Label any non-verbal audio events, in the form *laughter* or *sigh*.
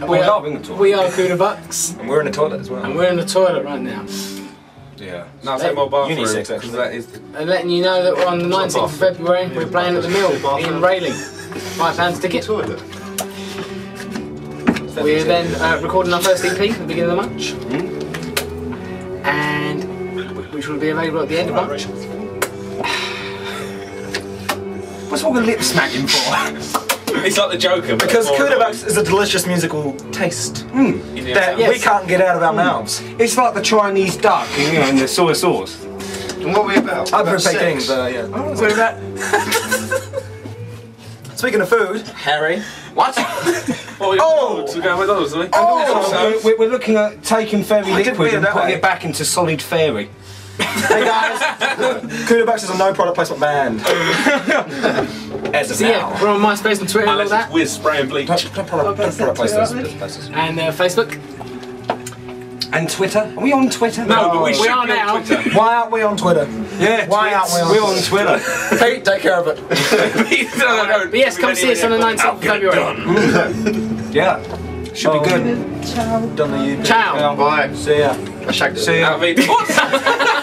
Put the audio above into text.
We are are, in the toilet. we are Kuda Bux, And we're in the toilet as well. and we're in the toilet right now. Yeah. Now take my bathroom Unisex, because that is. And letting you know that on the 19th of February, we're playing at the Mill in Rayleigh. Five pounds ticket. Toilet. We're then uh, recording our first EP at the beginning of March. And which will be available at the end of March. What's all the lip smacking for? *laughs* It's like the Joker. because more Kuda Bux is a delicious musical taste hmm. that Yes. we can't get out of our hmm. mouths. It's like the Chinese duck, you know, and the soy sauce. And what are we about? I've About heard fake sex? things, but yeah. Oh, what about? *laughs* Speaking of food, Harry. What? *laughs* oh, yeah. Oh! We're going with those, are we? Oh, we're, we're looking at taking fairy liquid and putting eh? it back into solid fairy. Hey guys, Kuda Bux is a no product placement band. *laughs* As of So yeah, now. we're on MySpace and Twitter and all that. it's with spray and bleach. Don't, don't product, don't product place those those places. And uh, Facebook. And Twitter? Are we on Twitter? No, but we we are now. Why aren't we on Twitter? Yeah, Why aren't we on we're on Twitter. *laughs* Pete, take care of it. no, no, no. But yes, come see us on the 19th of February. *laughs* yeah. Should be good. Ciao. Done the you. Ciao. Bye. See ya. I shagged it. See ya.